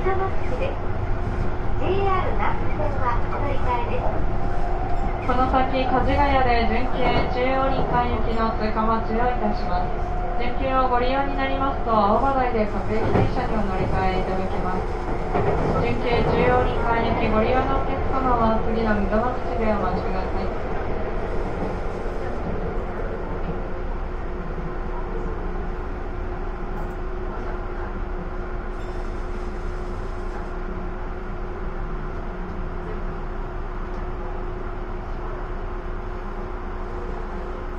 目玉区です JR 南武線はお乗り換えですこの先、梶ヶ谷で準急中央林間行きの通過待ちをいたします。準急をご利用になりますと青葉台で各駅停車にお乗り換えいただけます。準急中央林間行きご利用のお客様は次の溝口でお待ちください。